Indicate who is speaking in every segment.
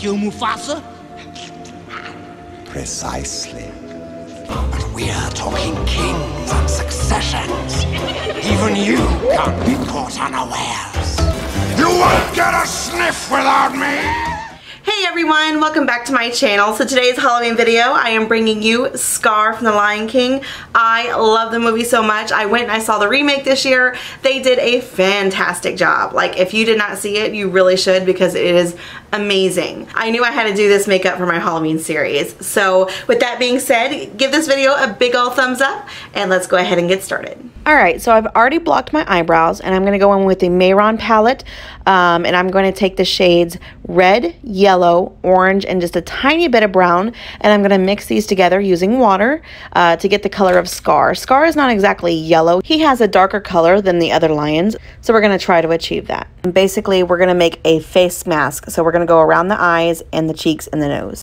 Speaker 1: Kill Mufasa?
Speaker 2: Precisely.
Speaker 3: But we're talking kings and successions. Even you can't be caught unawares.
Speaker 2: You won't get a sniff without me!
Speaker 4: Hey everyone, welcome back to my channel. So today's Halloween video, I am bringing you Scar from The Lion King. I love the movie so much. I went and I saw the remake this year. They did a fantastic job. Like if you did not see it, you really should because it is amazing. I knew I had to do this makeup for my Halloween series. So with that being said, give this video a big old thumbs up and let's go ahead and get started. Alright, so I've already blocked my eyebrows and I'm going to go in with the Mehron palette um, and I'm going to take the shades red, yellow, orange, and just a tiny bit of brown and I'm going to mix these together using water uh, to get the color of Scar. Scar is not exactly yellow. He has a darker color than the other lions, so we're going to try to achieve that. And basically, we're going to make a face mask. So we're going to go around the eyes and the cheeks and the nose.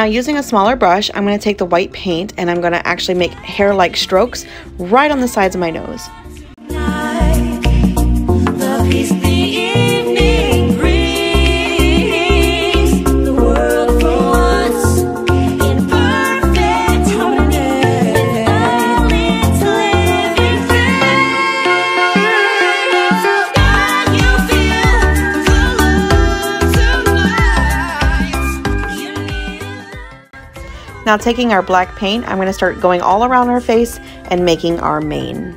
Speaker 4: Now using a smaller brush, I'm going to take the white paint and I'm going to actually make hair-like strokes right on the sides of my nose. Now taking our black paint, I'm going to start going all around our face and making our mane.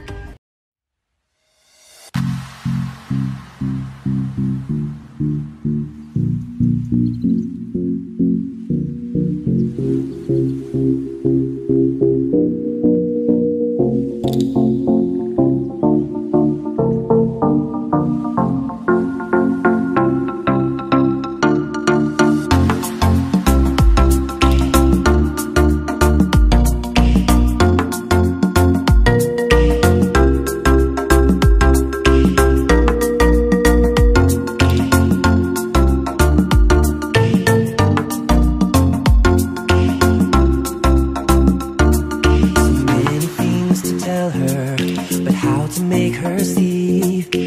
Speaker 4: receive.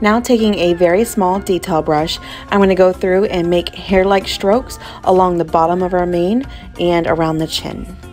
Speaker 4: Now taking a very small detail brush, I'm going to go through and make hair-like strokes along the bottom of our mane and around the chin.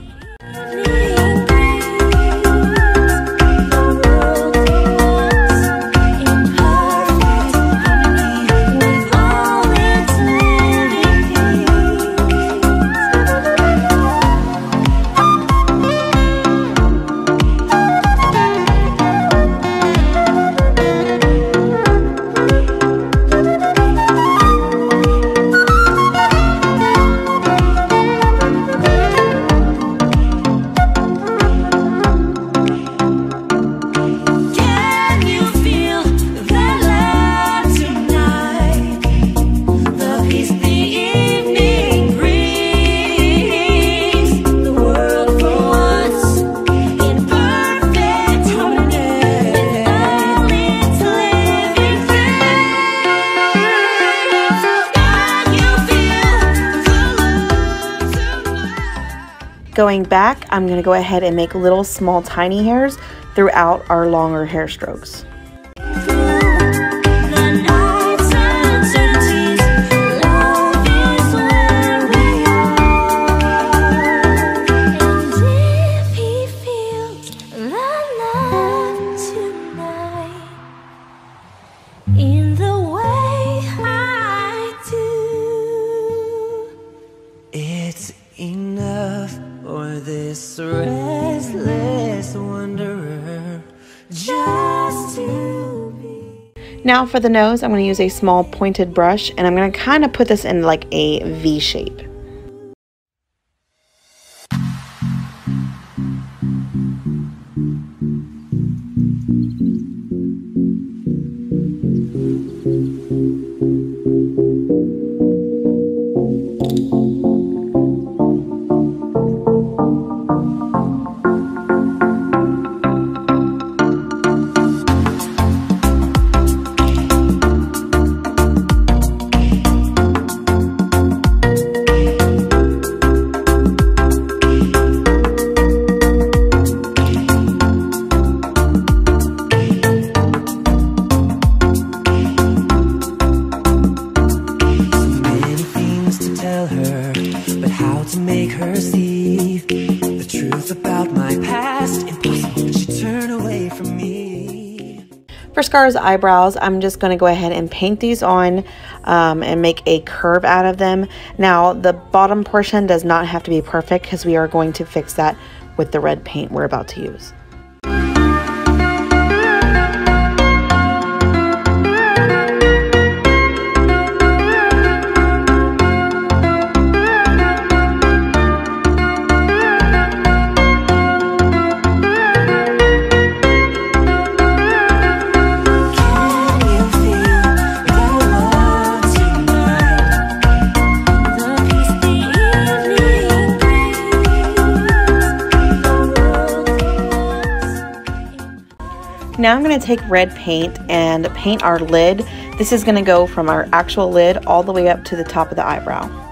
Speaker 4: Going back, I'm going to go ahead and make little small tiny hairs throughout our longer hair strokes. Now for the nose, I'm going to use a small pointed brush and I'm going to kind of put this in like a V shape. For Scar's eyebrows, I'm just going to go ahead and paint these on um, and make a curve out of them. Now, the bottom portion does not have to be perfect because we are going to fix that with the red paint we're about to use. Now I'm going to take red paint and paint our lid. This is going to go from our actual lid all the way up to the top of the eyebrow.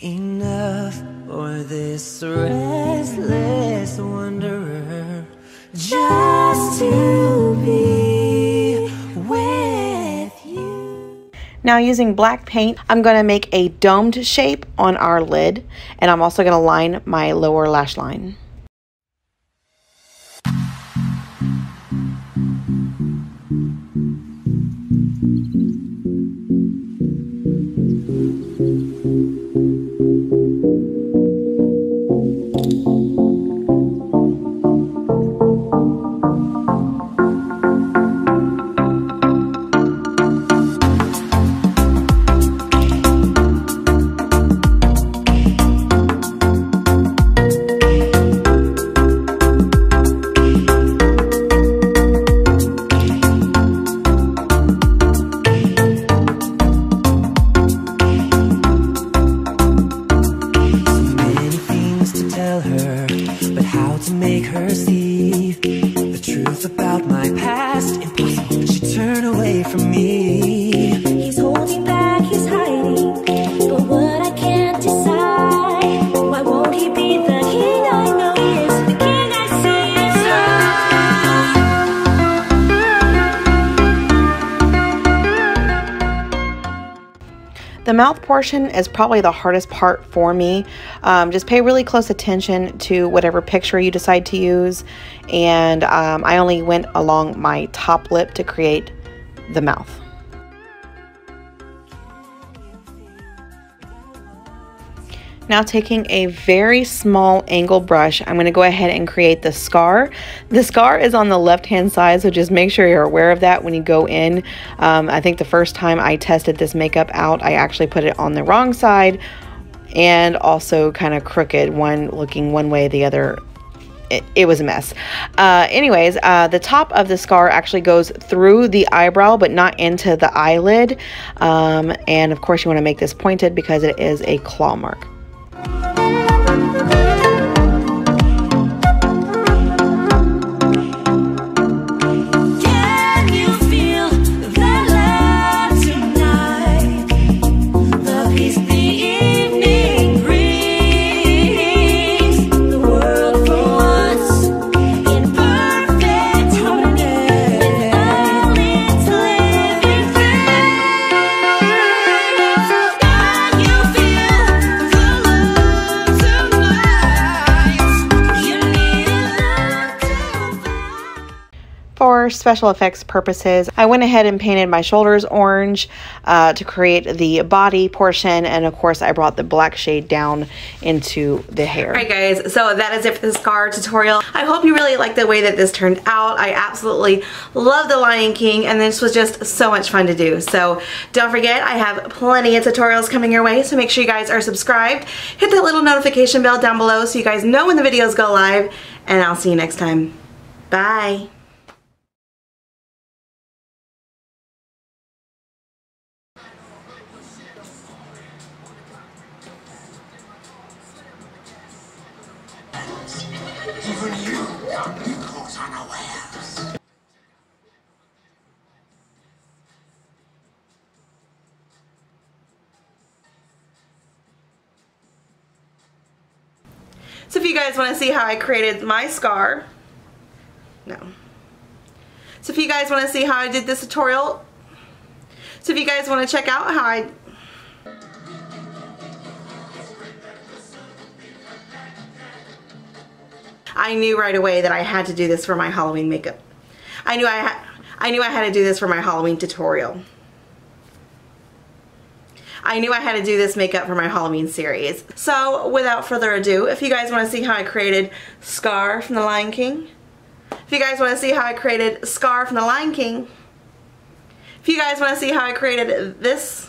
Speaker 4: Enough for this restless wanderer just to be with you.
Speaker 5: Now using black paint, I'm going to make a domed shape on our lid and I'm also going to line my lower lash line. The mouth portion is probably the hardest part for me. Um, just pay really close attention to whatever picture you decide to use. And um, I only went along my top lip to create the mouth. Now taking a very small angle brush, I'm going to go ahead and create the scar. The scar is on the left hand side, so just make sure you're aware of that when you go in. Um, I think the first time I tested this makeup out, I actually put it on the wrong side and also kind of crooked, one looking one way, the other it, it, was a mess. Uh, anyways, uh, the top of the scar actually goes through the eyebrow, but not into the eyelid. Um, and of course, you want to make this pointed because it is a claw mark. Special effects purposes, I went ahead and painted my shoulders orange uh, to create the body portion. And of course, I brought the black shade down into the hair. Alright guys, so that is it for the scar tutorial. I hope you really like the way that this turned out. I absolutely love The Lion King and this was just so much fun to do. So don't forget, I have plenty of tutorials coming your way, so make sure you guys are subscribed. Hit that little notification bell down below so you guys know when the videos go live. And I'll see you next time. Bye. So if you guys want to see how I created my scar, no. So if you guys want to see how I did this tutorial, so if you guys want to check out how I I knew right away that I had to do this for my Halloween makeup. I knew I had I knew I had to do this for my Halloween tutorial. I knew I had to do this makeup for my Halloween series. So without further ado, if you guys want to see how I created Scar from The Lion King, if you guys want to see how I created Scar from The Lion King, if you guys want to see how I created this